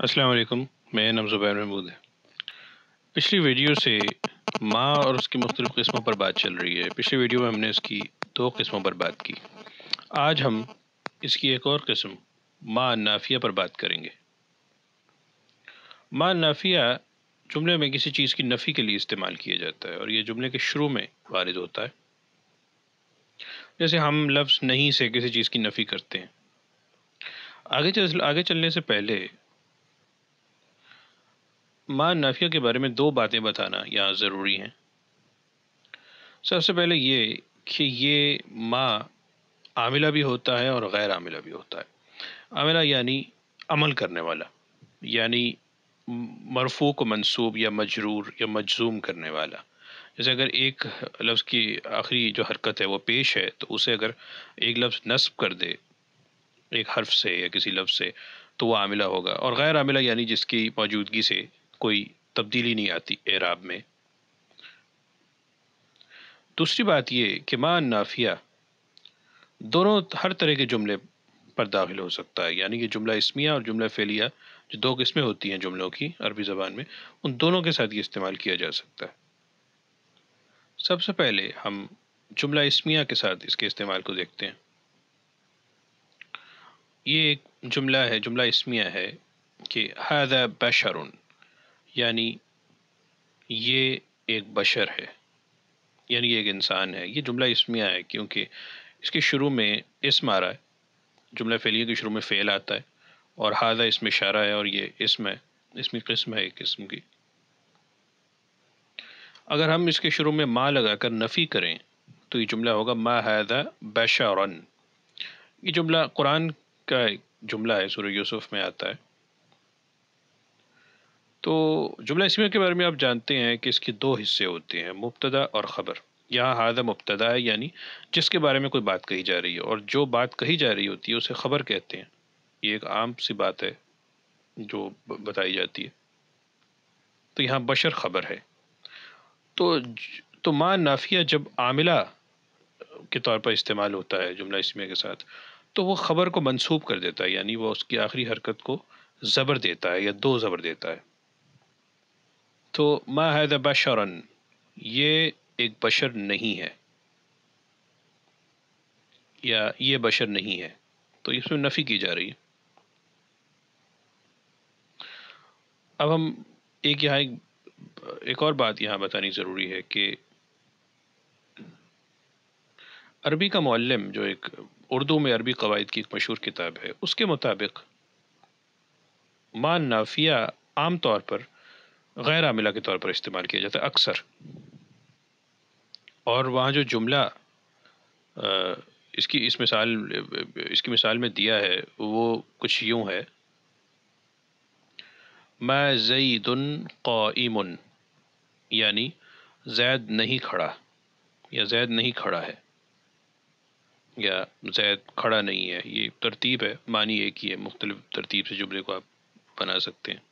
अस्सलाम वालेकुम मैं नाम ज़ुबैर महमूद है। पिछली वीडियो से माँ और उसकी मुख्तलिफ़ किस्मों पर बात चल रही है। पिछली वीडियो में हमने इसकी दो किस्मों पर बात की। आज हम इसकी एक और किस्म, माँ नाफिया पर बात करेंगे। माँ नाफिया जुमले में किसी चीज़ की नफ़ी के लिए इस्तेमाल किया जाता है और ये जुमले के शुरू में वारिद होता है। जैसे हम लफ्ज़ नहीं से किसी चीज़ की नफ़ी करते हैं। आगे चल, आगे चलने से पहले माँ नाफिया के बारे में दो बातें बताना यहाँ ज़रूरी हैं। सबसे पहले ये कि ये माँ आमिला भी होता है और गैर आमिला भी होता है। आमिला यानी अमल करने वाला, यानी मरफू को मंसूब या मजरूर या मजजूम करने वाला। जैसे अगर एक लफ्ज़ की आखिरी जो हरकत है वो पेश है तो उसे अगर एक लफ्ज़ नस्ब कर दे, एक हर्फ से या किसी लफ्ज़ से तो वह आमिला होगा। और गैर आमिला यानी जिसकी मौजूदगी से कोई तब्दीली नहीं आती एराब में। दूसरी बात ये कि माँ नाफिया दोनों हर तरह के जुमले पर दाखिल हो सकता है। यानी कि जुमला इसमिया और जुमला फेलिया, जो दो किस्में होती हैं जुमलों की अरबी ज़बान में, उन दोनों के साथ ये इस्तेमाल किया जा सकता है। सबसे पहले हम जुमला इसमिया के साथ इसके इस्तेमाल को देखते हैं। ये एक जुमला है, जुमला इसमिया है कि हादा बशरुन। यानी ये एक बशर है, यानी एक इंसान है। ये जुमला इसमिया है क्योंकि इसके शुरू में इसम आ रहा है, जुमला फेलिया के शुरू में फ़ेल आता है और हादा इसमें इशारा है और ये इसम है, इसमें किस्म है एक किस्म की। अगर हम इसके शुरू में माँ लगाकर नफ़ी करें तो ये जुमला होगा मा हादा बशरन। ये जुमला कुरान का जुमला है सूर्य यूसुफ में आता है। तो जुमला इसमें के बारे में आप जानते हैं कि इसके दो हिस्से होते हैं, मुबतदा और ख़बर। यहाँ हादा मुबतदा है, यानी जिसके बारे में कोई बात कही जा रही है, और जो बात कही जा रही होती है, उसे ख़बर कहते हैं। ये एक आम सी बात है जो बताई जाती है। तो यहाँ बशर ख़बर है। तो तो माँ नाफिया जब आमिला के तौर पर इस्तेमाल होता है जुमला इसमें के साथ तो वो ख़बर को मंसूब कर देता है, यानी वो उसकी आखिरी हरकत को ज़बर देता है या दो ज़बर देता है। तो मा हैद बशरन ये एक बशर नहीं है। या ये बशर नहीं है। तो इसमें नफ़ी की जा रही है। अब हम एक यहाँ एक, एक और बात यहाँ बतानी ज़रूरी है कि अरबी का मौलम जो एक उर्दू में अरबी कवायद की एक मशहूर किताब है उसके मुताबिक मान नाफिया आम तौर पर गैर आमिला के तौर पर इस्तेमाल किया जाता है, अक्सर। और वहाँ जो जुमला इसकी, इस मिसाल, इसकी मिसाल में दिया है, वो कुछ यूँ है। मैं जईदुन क़ाइमुन, यानी जैद नहीं खड़ा, या जैद नहीं खड़ा है, या जैद खड़ा नहीं है। ये तरतीब है, मानी एक ही है, मुख्तलिफ़ तरतीब से जुमले को आप बना सकते हैं।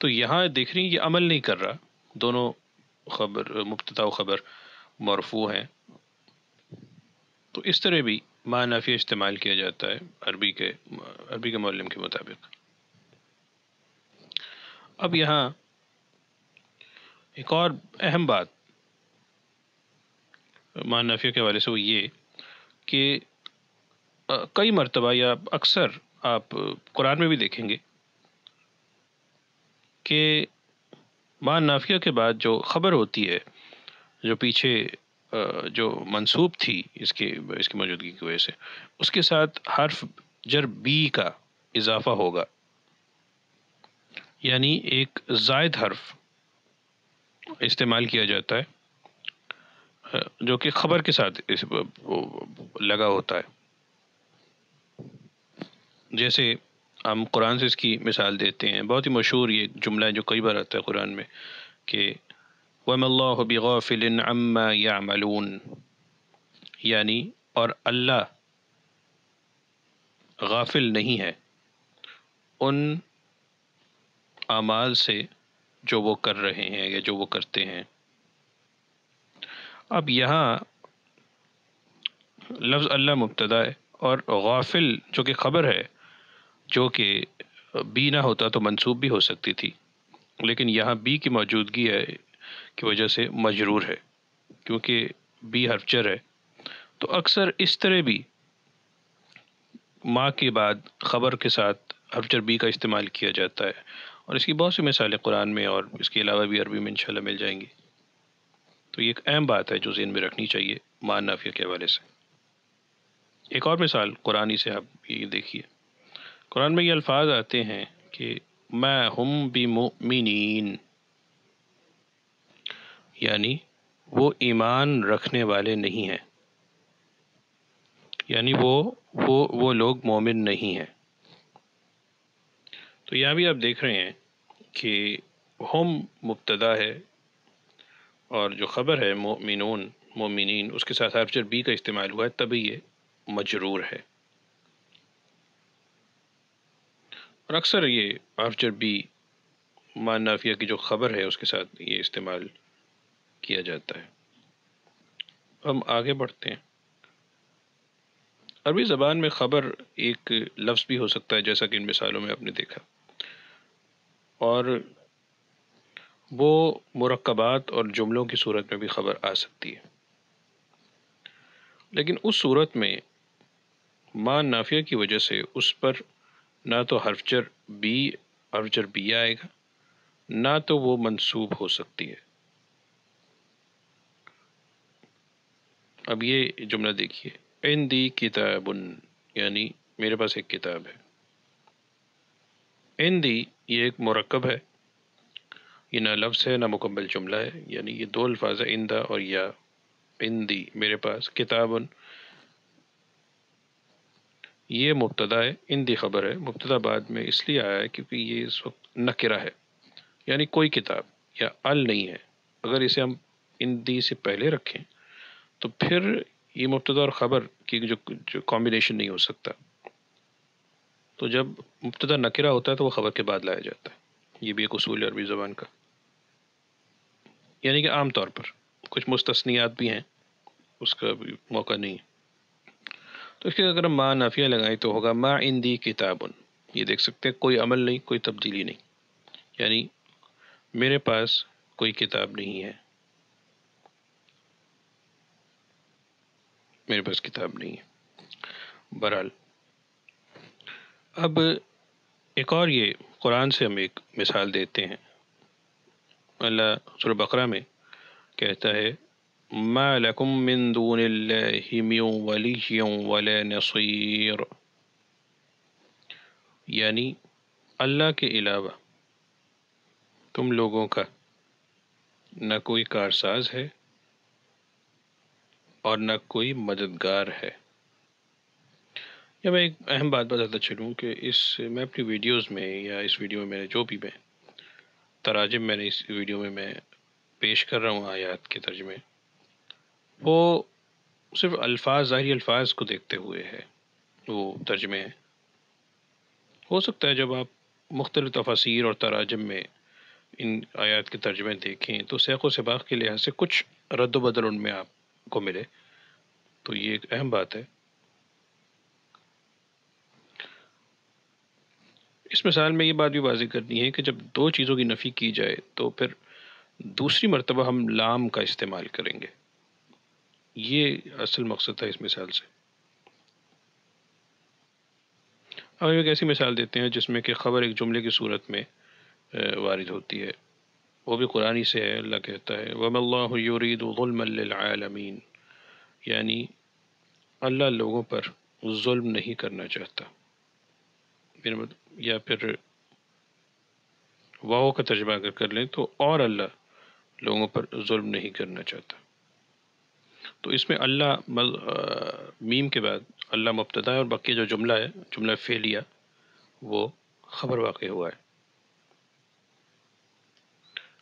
तो यहाँ देख रही ये अमल नहीं कर रहा। दोनों खबर मुबतदा ख़बर मरफू हैं। तो इस तरह भी मानाफी इस्तेमाल किया जाता है अरबी के अरबी के मौलम के मुताबिक। अब यहाँ एक और अहम बात मानाफिया के हवाले से वो ये कि कई मरतबा या अक्सर आप कुरान में भी देखेंगे कि मान नाफिया के बाद जो ख़बर होती है, जो पीछे जो मंसूब थी इसके, इसकी मौजूदगी की वजह से, उसके साथ हर्फ जर बी का इजाफा होगा। यानी एक जायद हर्फ इस्तेमाल किया जाता है जो कि ख़बर के साथ इस लगा होता है। जैसे हम कुरान से इसकी मिसाल देते हैं। बहुत ही मशहूर ये जुमला है जो कई बार आता है कुरान में कि वमल्लाबिल अम्मा यामलून। यानी, और अल्लाह गाफिल नहीं है। उन आमाल से जो वो कर रहे हैं या जो वो करते हैं। अब यहाँ लफ्ज़ अल्लाह मुबतदा है और गाफिल जो कि ख़बर है जो कि बी ना होता तो मंसूब भी हो सकती थी। लेकिन यहाँ बी की मौजूदगी है की वजह से मजरूर है, क्योंकि बी हरफचर है। तो अक्सर इस तरह भी माँ के बाद ख़बर के साथ हरफचर बी का इस्तेमाल किया जाता है। और इसकी बहुत सी मिसालें कुरान में और इसके अलावा भी अरबी में इंशाल्लाह मिल जाएँगी। तो ये एक अहम बात है जो जेन में रखनी चाहिए, मान नाफिया के हवाले से। एक और मिसाल कुरानी से आप ये देखिए। कुरान में ये अल्फाज आते हैं कि मैं हम भी मोमिन यानी वो ईमान रखने वाले नहीं हैं। यानी वो वो वो लोग मोमिन नहीं हैं। तो यहाँ भी आप देख रहे हैं कि हम मुबतदा है और जो ख़बर है मोमिनून मोमिन उसके साथ हरफजर बी का इस्तेमाल हुआ है, तभी ये मजरूर है। और अक्सर ये हरफजर बी मान नाफिया की जो ख़बर है उसके साथ ये इस्तेमाल किया जाता है। हम आगे बढ़ते हैं। अरबी ज़बान में ख़बर एक लफ्ज़ भी हो सकता है, जैसा कि इन मिसालों में आपने देखा। और वो मरकबात और जुमलों की सूरत में भी ख़बर आ सकती है। लेकिन उस सूरत में मान नाफिया की वजह से उस पर ना तो हरफचर बी हरफचर बी आएगा, ना तो वो मंसूब हो सकती है। अब ये जुमला देखिए। इन दी किताबुन, यानी मेरे पास एक किताब है। इन दी ये एक मरकब है। ये ना लफ्ज़ है, ना मुकम्मल जुमला है। यानी ये दो अल्फाज है, इंदा और या। इन दी मेरे पास किताबुन। ये मुबतदा है इन दी ख़बर है। मुबतदा बाद में इसलिए आया है क्योंकि ये इस वक्त नकरा है। यानी कोई किताब या अल नहीं है। अगर इसे हम इन दी से पहले रखें तो फिर ये मुबतदा और ख़बर की जो जो कॉम्बिनेशन नहीं हो सकता। तो जब मुबतदा नकरा होता है तो वह ख़बर के बाद लाया जाता है। ये भी एक उसूल है अरबी ज़बान का। यानी कि आम तौर पर कुछ मुस्तनियात भी हैं, उसका भी मौका नहीं तो इसके अगर माँ नाफिया लगाएँ तो होगा, माँ इंदी किताबन। ये देख सकते हैं, कोई अमल नहीं, कोई तब्दीली नहीं। यानी मेरे पास कोई किताब नहीं है। मेरे पास किताब नहीं है। बहरहाल, अब एक और ये, कुरान से हम एक मिसाल देते हैं। अल्लाह सुर बकरा में कहता है मालकुम मिन दून वली वल नसीर यानी अल्लाह के अलावा तुम लोगों का न कोई कारसाज है और न कोई मददगार है या मैं एक अहम बात बताता चलूँ कि इस मैं अपनी वीडियोस में या इस वीडियो में मैंने जो भी मैं तराजम मैंने इस वीडियो में मैं पेश कर रहा हूँ आयात के तर्जमे वो सिर्फ़ अल्फाज, ज़ाहरी अल्फाज को देखते हुए है। वो तर्जमे हैं। हो सकता है जब आप मुख्तलिफ़ तफासिर और तराजम में इन आयात के तर्जमे देखें तो सैक़ व सबाक़ के लिहाज से कुछ रद्द बदल उनमें आप को मिले। तो ये एक अहम बात है। इस मिसाल में ये बात भी वाजी करनी है कि जब दो चीज़ों की नफ़ी की जाए तो फिर दूसरी मरतबा हम लाम का इस्तेमाल करेंगे। ये असल मकसद था इस मिसाल से। अब एक ऐसी मिसाल देते हैं जिसमें कि ख़बर एक जुमले की सूरत में वारिद होती है। वो भी कुरानी से है, अल्लाह कहता है वमल्लामीन यानी अल्लाह लोगों पर जुल्म नहीं करना चाहता। मतलब या फिर वाह का तर्जमा अगर कर लें तो और अल्लाह लोगों पर जुल्म नहीं करना चाहता। तो इसमें अल्लाह मीम के बाद अल्लाह मुबतदा है और बाकी जो जुमला है, जुमला फेलिया, वो ख़बर वाक़ हुआ है।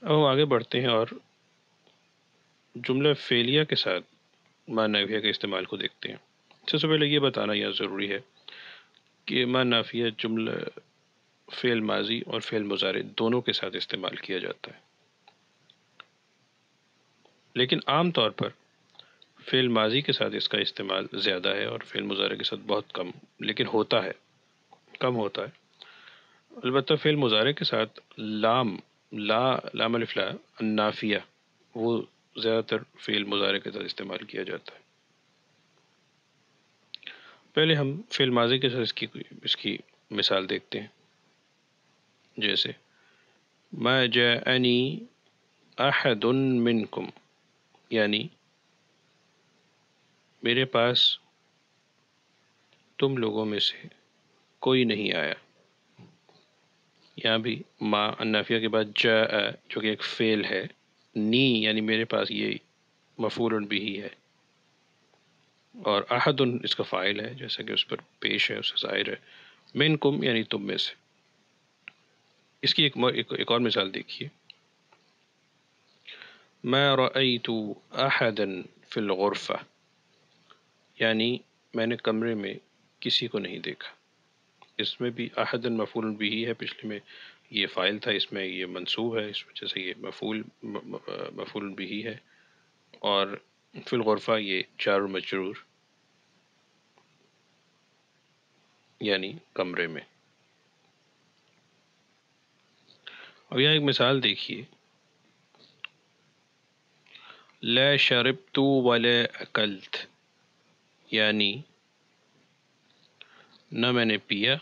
अब हम आगे बढ़ते हैं और जुमला फेलिया के साथ मान नाफिया के इस्तेमाल को देखते हैं। सबसे पहले ये बताना यह ज़रूरी है कि मान नाफिया जुमला, फ़ेल माजी और फ़ेल मुजारे दोनों के साथ इस्तेमाल किया जाता है। लेकिन आम तौर पर फ़ेल माजी के साथ इसका इस्तेमाल ज़्यादा है और फ़ेल मुजारे के साथ बहुत कम, लेकिन होता है, कम होता है। अलबत्त फ़ेल मुजारे के साथ लाम, ला, लाम अलिफ्ला नाफिया वो ज़्यादातर फ़ेल मुजारे के साथ इस्तेमाल किया जाता है। पहले हम फ़ेल माजी के साथ इसकी इसकी मिसाल देखते हैं। जैसे, मैं जनी अहदुन मिनकुम यानी मेरे पास तुम लोगों में से कोई नहीं आया। यहाँ भी माँ अन्नाफिया के बाद ज जो कि एक फ़ेल है नी यानी मेरे पास ये मफूल भी ही है। और अहदुन इसका फ़ाइल है जैसा कि उस पर पेश है उससे ज़ाहिर है। मिन कुम यानी तुम में से। इसकी एक, एक, एक और मिसाल देखिए। मैं रई तो अहदन फ़िलगरफ़ा यानी मैंने कमरे में किसी को नहीं देखा। इसमें भी अहदन मफूल भी ही है। पिछले में ये फ़ाइल था, इसमें ये मंसूब है, इस वजह से ये मफूल मफूल भी ही है। और फ़िलगरफ़ा ये चार मजरूर, यानी कमरे में। अब यहाँ एक मिसाल देखिए। ल शरब तो वाल अकल्त। यानी न मैंने पिया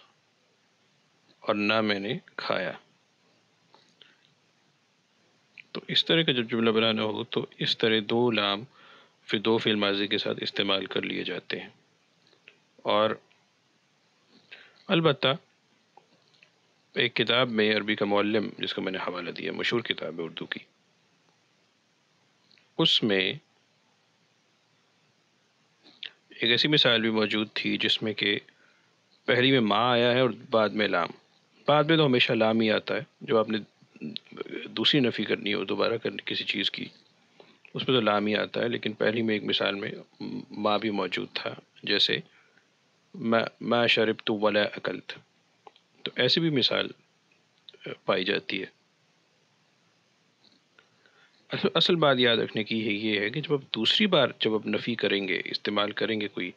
और न मैंने खाया। तो इस तरह का जब जुमला बनाना हो तो इस तरह दो लाम फिर दो फिल माजी के साथ इस्तेमाल कर लिए जाते हैं। और अलबत् एक किताब में अरबी का मौलम जिसका मैंने हवाला दिया, मशहूर किताब है उर्दू की, उसमें एक ऐसी मिसाल भी मौजूद थी जिसमें कि पहली में माँ आया है और बाद में लाम। बाद में तो हमेशा लाम ही आता है जो आपने दूसरी नफ़ी करनी हो, दोबारा करनी किसी चीज़ की उसमें तो लाम ही आता है। लेकिन पहली में एक मिसाल में माँ भी मौजूद था, जैसे, मैं मैं शरब तो वाला अकल्त। तो ऐसी भी मिसाल पाई जाती है। असल असल बात याद रखने की है, ये है कि जब आप दूसरी बार, जब आप नफ़ी करेंगे, इस्तेमाल करेंगे कोई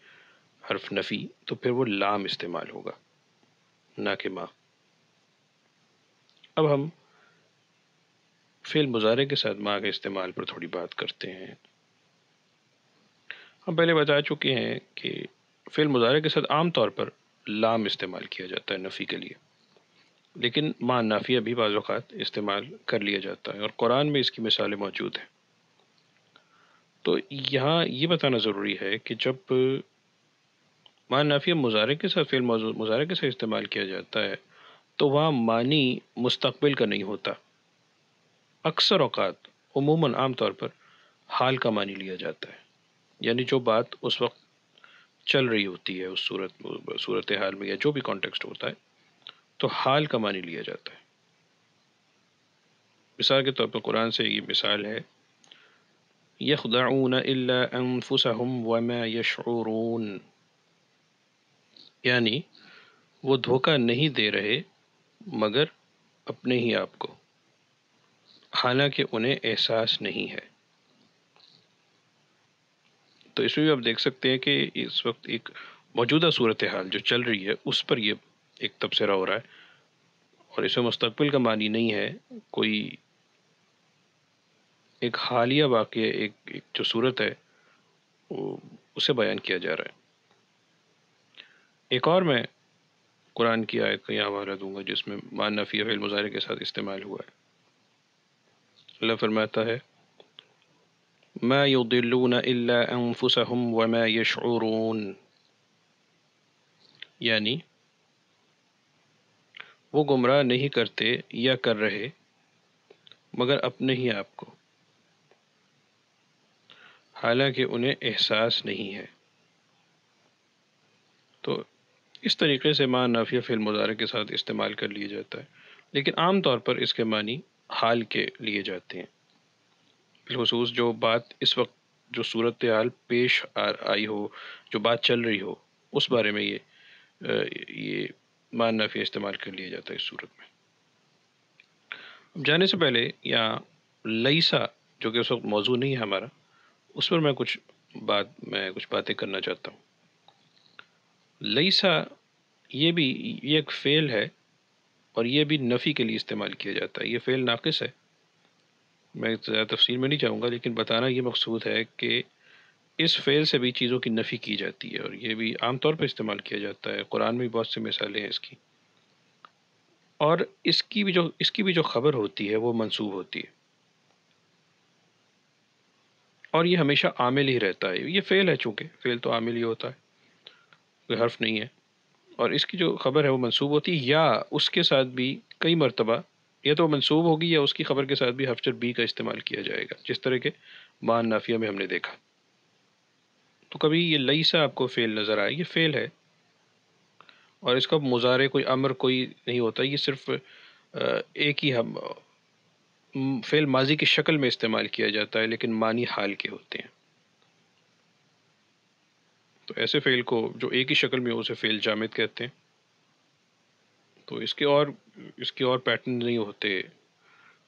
हर्फ नफ़ी तो फिर वो लाम इस्तेमाल होगा, ना कि माँ। अब हम फ़िल मुजारे के साथ माँ के इस्तेमाल पर थोड़ी बात करते हैं। हम पहले बता चुके हैं कि फ़िल मुजारे के साथ आम तौर पर लाम इस्तेमाल किया जाता है नफ़ी के लिए। लेकिन माँ नाफिया भी बाज़ात इस्तेमाल कर लिया जाता है और कुरान में इसकी मिसालें मौजूद हैं। तो यहाँ ये बताना ज़रूरी है कि जब मान नाफिया मुजारे के साथ फ़िल मुजारे के साथ इस्तेमाल किया जाता है तो वहाँ मानी मुस्तबिल का नहीं होता। अक्सर अवकात उमूमन आम तौर पर, हाल का मानी लिया जाता है। यानी जो बात उस वक्त चल रही होती है, उस सूरत सूरत हाल में या जो भी कॉन्टेक्स्ट होता है तो हाल का मानी लिया जाता है। मिसाल के तौर पर कुरान से ये मिसाल है, यखदाऊन अनफुसहुम वमा यशऊरून यानी, वो धोखा नहीं दे रहे, मगर अपने ही आप को। हालाँकि उन्हें एहसास नहीं है। तो इसमें भी आप देख सकते हैं कि इस वक्त एक मौजूदा सूरत हाल जो चल रही है, उस पर ये एक तबसरा हो रहा है। और इसमें मुस्तबिल का मानी नहीं है कोई एक हालिया वाक़ एक, एक जो सूरत है उसे बयान किया जा रहा है। एक और मैं कुरान की आयत का यहाँ हवाला दूँगा जिसमें मान नफ़ी मुजारे के साथ इस्तेमाल हुआ है। अल्लाह फरमाता है मा युदिल्लून इल्ला अनफुसहुम वमा यशऊरून यानी वो गुमराह नहीं करते या कर रहे मगर अपने ही आप को। हालाँकि उन्हें एहसास नहीं है। तो इस तरीके से मान नाफिया फिल मुजारे के साथ इस्तेमाल कर लिया जाता है लेकिन आम तौर पर इसके मानी हाल के लिए जाते हैं। बिलखसूस जो बात इस वक्त जो सूरत हाल पेश आ, आई हो जो बात चल रही हो उस बारे में ये ये मान नाफिया इस्तेमाल कर लिया जाता है इस सूरत में। अब जाने से पहले यहाँ लईसा, जो कि उस वक्त मौजूद नहीं है हमारा, उस पर मैं कुछ बात, मैं कुछ बातें करना चाहता हूँ। लईसा, ये भी, ये एक फ़ेल है, और ये भी नफ़ी के लिए इस्तेमाल किया जाता है। ये फ़ेल नाक़िस है। मैं ज़्यादा तफसील में नहीं चाहूँगा लेकिन बताना ये मकसूद है कि इस फ़ेल से भी चीज़ों की नफ़ी की जाती है और ये भी आम तौर पर इस्तेमाल किया जाता है। कुरान में बहुत सी मिसालें हैं इसकी। और इसकी भी जो, इसकी भी जो ख़बर होती है, वो मंसूब होती है। और ये हमेशा आमिल ही रहता है। ये फ़ेल है चूँकि, फ़ेल तो आमिल ही होता है। कोई हर्फ नहीं है। और इसकी जो ख़बर है, वो मंसूब होती है, या उसके साथ भी कई मरतबा, या तो मंसूब होगी या उसकी खबर के साथ भी हफ्चर बी का इस्तेमाल किया जाएगा। जिस तरह के मान नाफिया में हमने देखा। तो कभी ये लई सा आपको फ़ेल नज़र आए ये फ़ेल है। और इसका मुजारे कोई अमर कोई नहीं होता। ये सिर्फ़ एक ही हम फ़ेल माजी की शक्ल में इस्तेमाल किया जाता है, लेकिन मानी हाल के होते हैं। तो ऐसे फ़ेल को, जो एक ही शक्ल में हो, उसे फ़ेल जामिद कहते हैं। तो इसके और इसके और पैटर्न नहीं होते।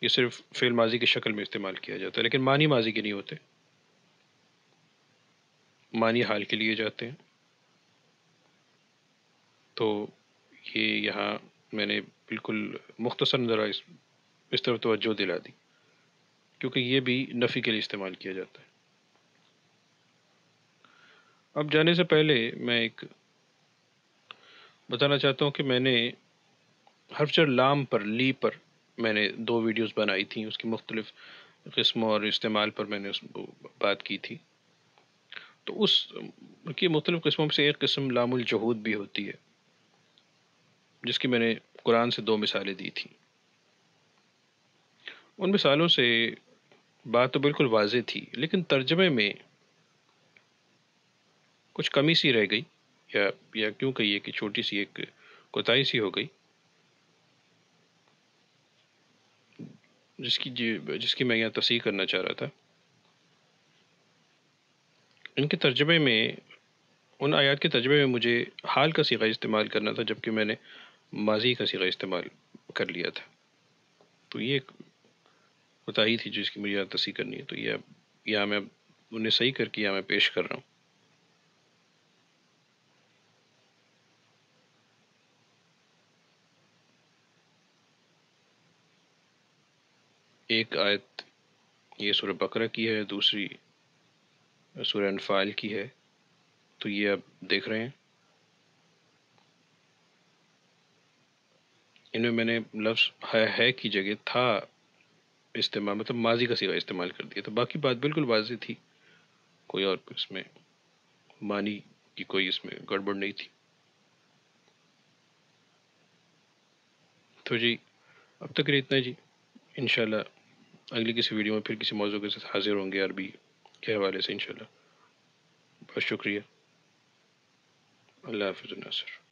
ये सिर्फ़ फ़ेल माजी की शक्ल में इस्तेमाल किया जाता है, लेकिन मानी माजी के नहीं होते। मानी हाल के लिए जाते हैं। तो ये यहाँ मैंने बिल्कुल मुख्तसर ज़रा इस इस तरफ़ तवज्जो दिला दी, क्योंकि ये भी नफ़ी के लिए इस्तेमाल किया जाता है। अब जाने से पहले मैं एक बताना चाहता हूँ कि मैंने हरफजर लाम पर, ली पर मैंने दो वीडियोस बनाई थी। उसकी मुख्तलिफ़ और इस्तेमाल पर मैंने उस बात की थी। तो उस, की मुख्तलिफ़ किस्मों से एक किस्म लामुल जहूद भी होती है, जिसकी मैंने कुरान से दो मिसालें दी थी। उन मिसालों से बात तो बिल्कुल वाज थी, लेकिन तर्जमे में कुछ कमी सी रह गई, या या क्यों कहिए कि छोटी सी एक कोताही सी हो गई, जिसकी जिसकी मैं यहाँ तस्ी करना चाह रहा था। इनके तर्जमे में, उन आयात के तर्जमे में मुझे हाल का सीगा इस्तेमाल करना था, जबकि मैंने माजी का सीगा इस्तेमाल कर लिया था। तो ये एक कोताही थी जिसकी मुझे तस्ी करनी है। तो यह यहाँ मैं उन्हें सही करके यहाँ मैं पेश कर रहा हूँ। एक आयत, ये सुर बकरा की है, दूसरी सुर अनफाल की है तो ये आप देख रहे हैं। इनमें मैंने लफ्ज़ है, है की जगह था इस्तेमाल मतलब माजी का सिवा इस्तेमाल कर दिया तो बाकी बात बिल्कुल वाज थी। कोई और इसमें मानी की कोई इसमें गड़बड़ नहीं थी। तो जी अब तक इतना जी। इन अगली किसी वीडियो में फिर किसी मौजू के साथ हाजिर होंगे अरबी के हवाले से इंशाल्लाह। बहुत शुक्रिया। अल्लाह हाफिज़ नासर।